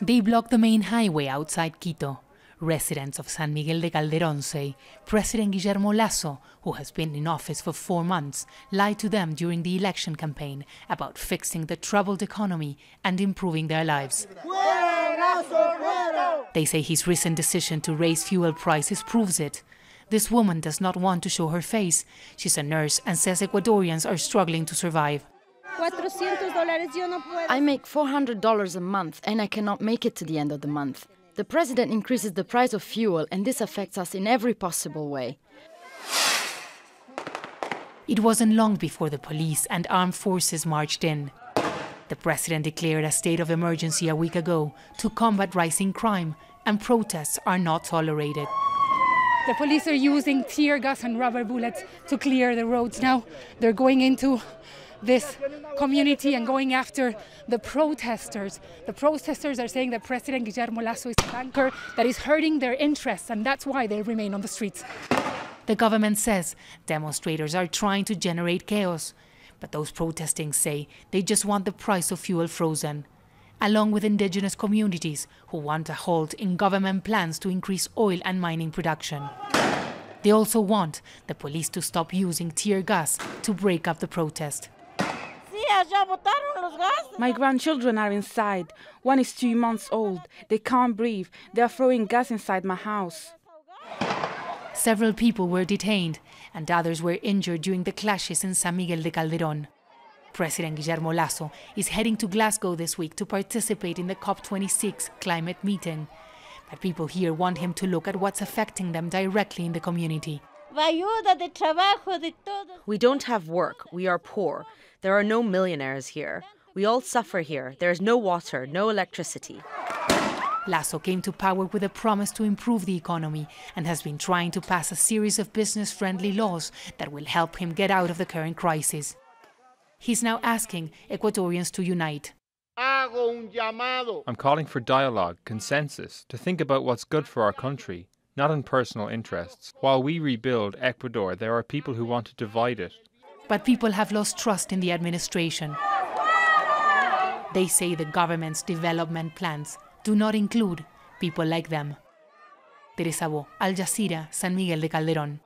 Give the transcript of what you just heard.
They blocked the main highway outside Quito. Residents of San Miguel de Calderón say President Guillermo Lasso, who has been in office for four months, lied to them during the election campaign about fixing the troubled economy and improving their lives. They say his recent decision to raise fuel prices proves it. This woman does not want to show her face. She's a nurse and says Ecuadorians are struggling to survive. I make $400 a month and I cannot make it to the end of the month. The president increases the price of fuel and this affects us in every possible way. It wasn't long before the police and armed forces marched in. The president declared a state of emergency a week ago to combat rising crime, and protests are not tolerated. The police are using tear gas and rubber bullets to clear the roads now. They're going into this community and going after the protesters. The protesters are saying that President Guillermo Lasso is a banker that is hurting their interests, and that's why they remain on the streets. The government says demonstrators are trying to generate chaos, but those protesting say they just want the price of fuel frozen, along with indigenous communities who want a halt in government plans to increase oil and mining production. They also want the police to stop using tear gas to break up the protest. My grandchildren are inside. One is two months old. They can't breathe. They are throwing gas inside my house. Several people were detained and others were injured during the clashes in San Miguel de Calderón. President Guillermo Lasso is heading to Glasgow this week to participate in the COP26 climate meeting. But people here want him to look at what's affecting them directly in the community. We don't have work. We are poor. There are no millionaires here. We all suffer here. There is no water, no electricity. Lasso came to power with a promise to improve the economy and has been trying to pass a series of business friendly laws that will help him get out of the current crisis. He's now asking Ecuadorians to unite. I'm calling for dialogue, consensus, to think about what's good for our country, not in personal interests. While we rebuild Ecuador, there are people who want to divide it. But people have lost trust in the administration. They say the government's development plans do not include people like them. Teresa Bo, Al Jazeera, San Miguel de Calderón.